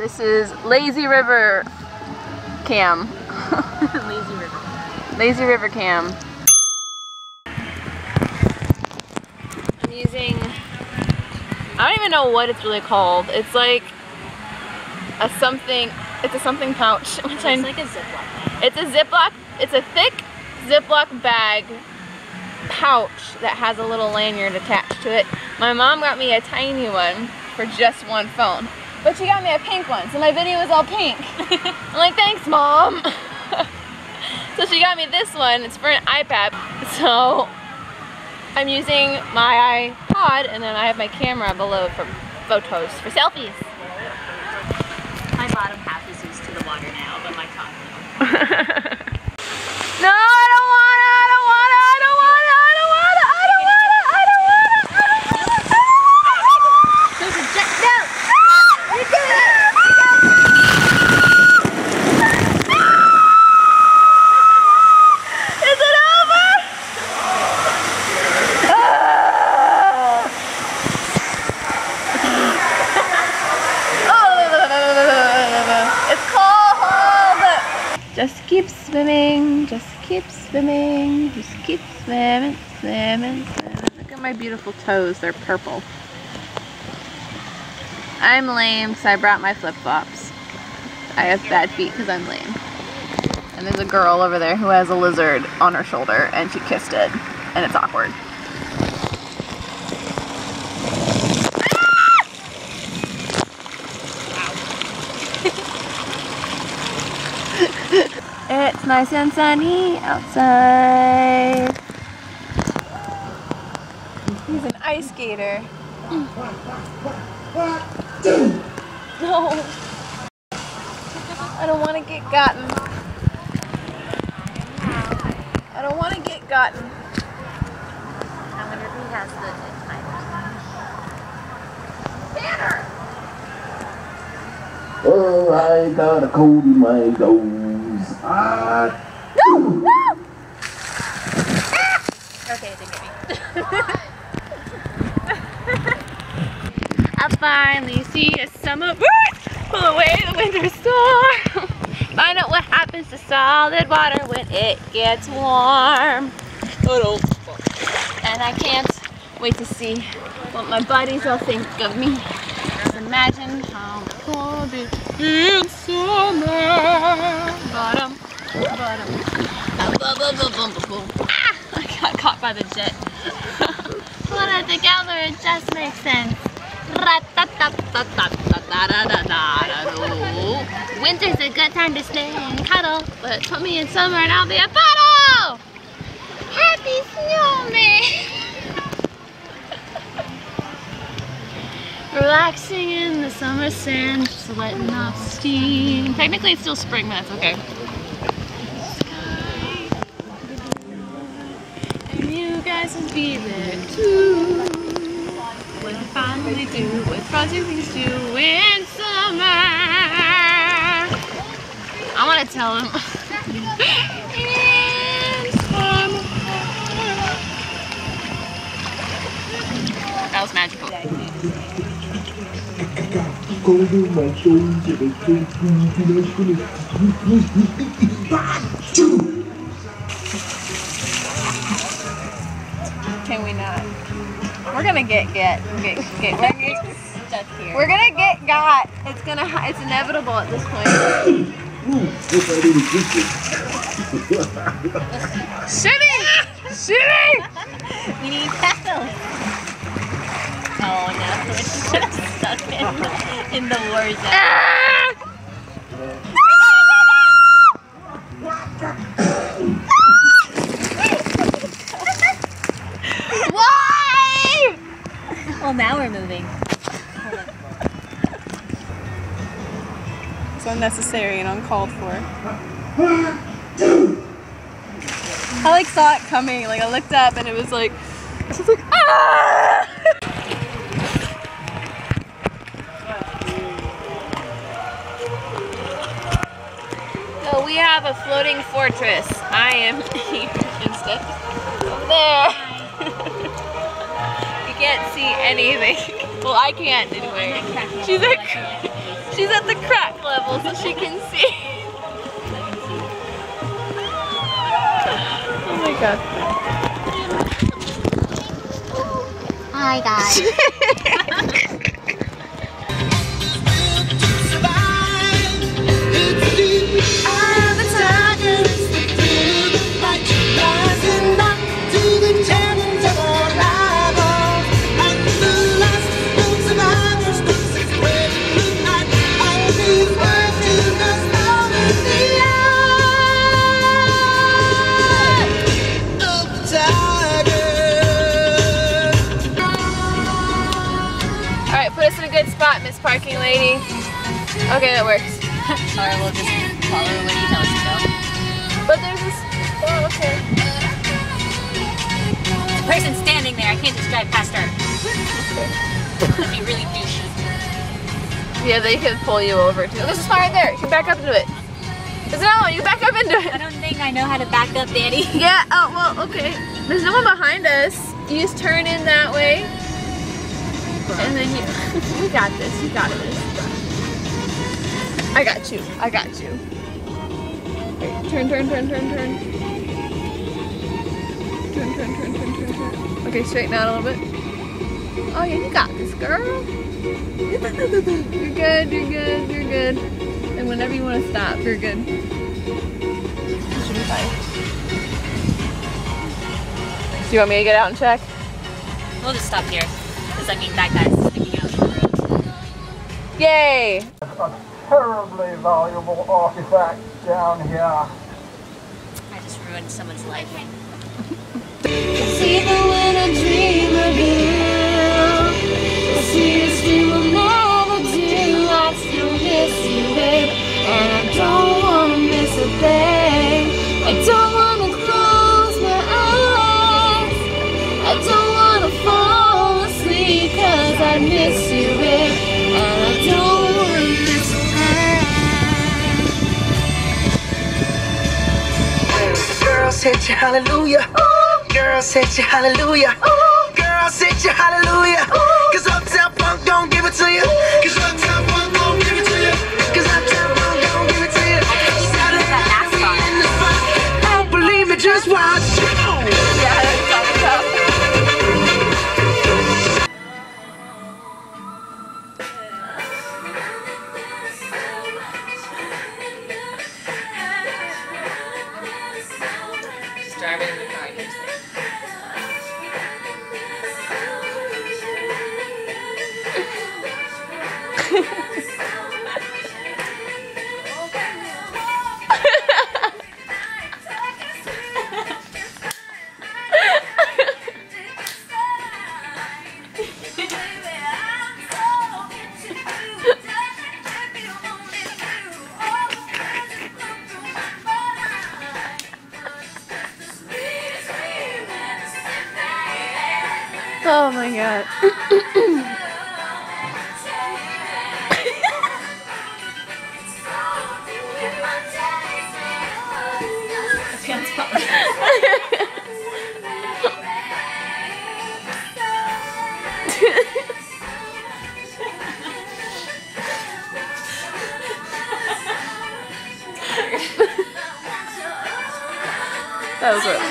This is Lazy River Cam. Lazy River. Lazy River Cam. I'm using, I don't even know what it's really called. It's like a something, it's a something pouch. Which It's I, like a Ziploc. it's a Ziploc, it's a thick Ziploc bag pouch that has a little lanyard attached to it. My mom got me a tiny one for just one phone. But she got me a pink one, so my video is all pink. I'm like, thanks, mom. so she got me this one. It's for an iPad. So I'm using my iPod, and then I have my camera below for photos, for selfies. My bottom half is used to the water now, but my top no. no, I don't wanna, I don't wanna, I don't wanna, I don't wanna, I don't wanna, I don't wanna, I don't wanna. There's a jet no! You did it! Is it over? It's cold! Just keep swimming, just keep swimming, just keep swimming, swimming, swimming. Look at my beautiful toes, they're purple. I'm lame, so I brought my flip-flops. I have bad feet because I'm lame. And there's a girl over there who has a lizard on her shoulder and she kissed it, and it's awkward. It's nice and sunny outside. He's an ice skater. No. I don't want to get gotten. I don't want to get gotten. I wonder he has the! Oh, I got a cold in my nose. Ah. No! No! Okay, they get me. I finally see a summer bird pull away the winter storm. Find out what happens to solid water when it gets warm. And I can't wait to see what my buddies will think of me. Just imagine how cold it is in summer. Bottom. Ah, I got caught by the jet. Put it together, it just makes sense. Winter's a good time to stay and cuddle, but put me in summer and I'll be a puddle! Happy snowman! Relaxing in the summer sand, sweating off steam. Technically it's still spring, but that's okay. And guys will be there too. When I finally do what things do in summer. I want to tell him. That was magical. Cold in my Can we not? We're gonna get get get get. We're gonna get, Stuck here. we're gonna get got. It's gonna. It's inevitable at this point. Ooh, if I didn't drink it. Shimmy! Shimmy! We need paddles. Oh no, we're just stuck in, in the war zone. Ah! Why? Well, now we're moving. It's unnecessary and uncalled for. I like saw it coming. Like I looked up and it was like, I was like, ah! So we have a floating fortress. I am here instead there. You can't see anything. Well, I can't anyway. She's a, She's at the crack level so she can see. oh my god. Hi guys. Okay, that works. Alright, we'll just follow the lady tell us to go. But there's this... Oh, okay. Person standing there, I can't just drive past her. That would be really douchey. Yeah, they could pull you over too. There's a spot there. You can back up into it. There's no one. You back up into it. I don't think I know how to back up, Dani. Yeah. Oh, well, okay. There's no one behind us. You just turn in that way. And then you. we got this. You got this. I got you. I got you. Wait, turn, turn, turn, turn, turn. Turn, turn, turn, turn, turn, turn. Okay, straighten out a little bit. Oh, yeah, you got this, girl. You're good, you're good, you're good. And whenever you want to stop, you're good. You should be fine. Do you want me to get out and check? We'll just stop here. Because I mean, that guy's sticking out in the road. Yay! a terribly valuable artifact down here. I just ruined someone's life. set you hallelujah. Girl, set you hallelujah. Girl, set you hallelujah. Cause Uptown Funk don't give it to you. Cause Uptown Oh my god. That was rough.